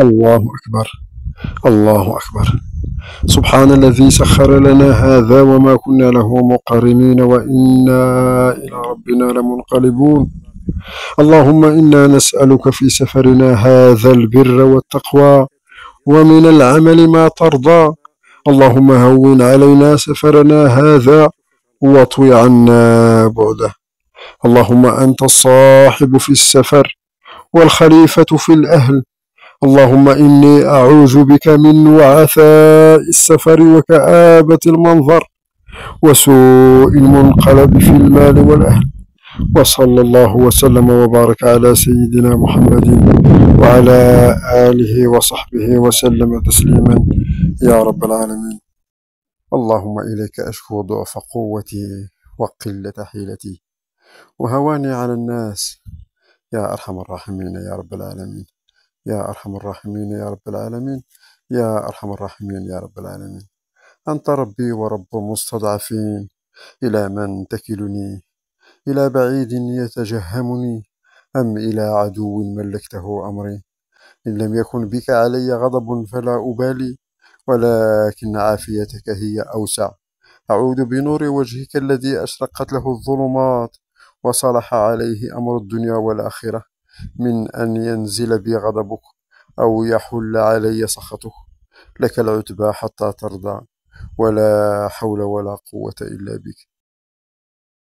الله أكبر. الله أكبر. سبحان الذي سخر لنا هذا وما كنا له مقرنين وإنا إلى ربنا لمنقلبون. اللهم إنا نسألك في سفرنا هذا البر والتقوى ومن العمل ما ترضى. اللهم هون علينا سفرنا هذا واطوي عنا بعده. اللهم أنت الصاحب في السفر والخليفة في الأهل اللهم إني أعوذ بك من وعثاء السفر وكآبة المنظر وسوء المنقلب في المال والأهل. وصلى الله وسلم وبارك على سيدنا محمد وعلى آله وصحبه وسلم تسليما. يا رب العالمين. اللهم إليك أشكو ضعف قوتي وقلة حيلتي. وهواني على الناس. يا أرحم الراحمين. يا رب العالمين. يا أرحم الراحمين يا رب العالمين يا أرحم الراحمين يا رب العالمين. أنت ربي ورب مستضعفين إلى من تكلني؟ إلى بعيد يتجهمني؟ أم إلى عدو ملكته أمري؟ إن لم يكن بك علي غضب فلا أبالي ولكن عافيتك هي أوسع. أعوذ بنور وجهك الذي أشرقت له الظلمات وصلح عليه أمر الدنيا والآخرة. من أن ينزل بي غضبك أو يحل علي سخطك. لك العتبى حتى ترضى ولا حول ولا قوة إلا بك.